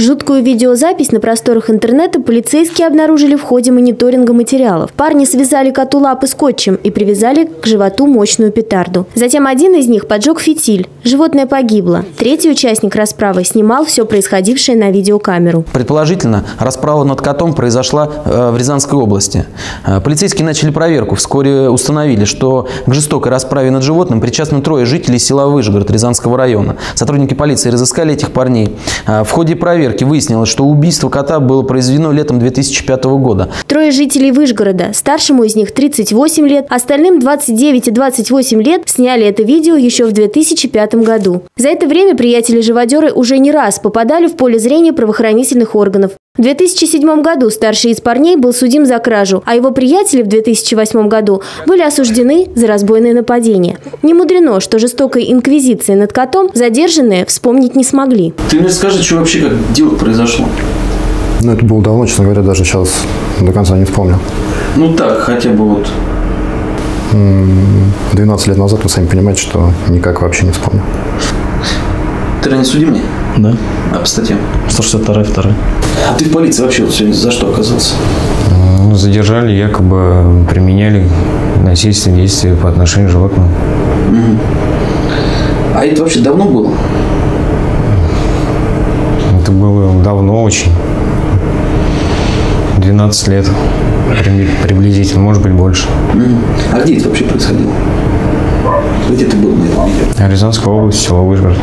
Жуткую видеозапись на просторах интернета полицейские обнаружили в ходе мониторинга материалов. Парни связали коту лапы скотчем и привязали к животу мощную петарду. Затем один из них поджег фитиль. Животное погибло. Третий участник расправы снимал все происходившее на видеокамеру. Предположительно, расправа над котом произошла э, в Рязанской области. Э, полицейские начали проверку. Вскоре установили, что к жестокой расправе над животным причастны трое жителей села Выжгород Рязанского района. Сотрудники полиции разыскали этих парней. Э, в ходе проверки выяснилось, что убийство кота было произведено летом 2005 года. Трое жителей Выжгорода. Старшему из них 38 лет, остальным 29 и 28 лет сняли это видео еще в 2005 году. За это время приятели-живодеры уже не раз попадали в поле зрения правоохранительных органов. В 2007 году старший из парней был судим за кражу, а его приятели в 2008 году были осуждены за разбойное нападение. Не мудрено, что жестокой инквизиции над котом задержанные вспомнить не смогли. Ты мне скажи, что вообще как дело произошло? Ну, это было давно, честно говоря, даже сейчас до конца не вспомню. Ну так, хотя бы вот 12 лет назад, вы сами понимаете, что никак вообще не вспомню. ты ранее судимый? Да. А по статьям? 162 2 А ты в полиции вообще вот сегодня за что оказался? Ну, Задержали, якобы применяли насильственные действия по отношению к животному. А это вообще давно было? Это было давно очень. 12 лет при- приблизительно, может быть больше. А где это вообще происходило? Где ты был на этом видео? Рязанская область, село Выжгород.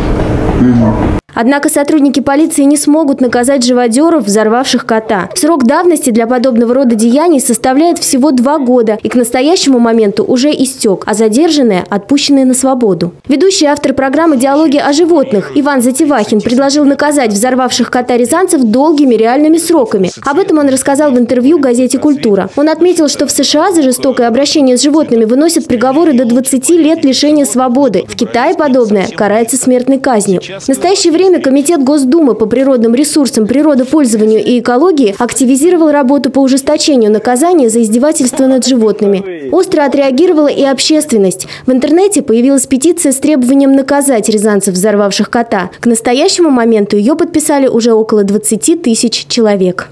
Однако сотрудники полиции не смогут наказать живодеров, взорвавших кота. Срок давности для подобного рода деяний составляет всего два года и к настоящему моменту уже истек, а задержанные отпущенные на свободу. Ведущий автор программы «Диалоги о животных» Иван Затевахин предложил наказать взорвавших кота рязанцев долгими реальными сроками. Об этом он рассказал в интервью газете «Культура». Он отметил, что в США за жестокое обращение с животными выносят приговоры до 20 лет лишения свободы. В Китае подобное карается смертной казнью. В настоящее время Комитет Госдумы по природным ресурсам, природопользованию и экологии активизировал работу по ужесточению наказания за издевательство над животными. Остро отреагировала и общественность. В интернете появилась петиция с требованием наказать рязанцев, взорвавших кота. К настоящему моменту ее подписали уже около 20 тысяч человек.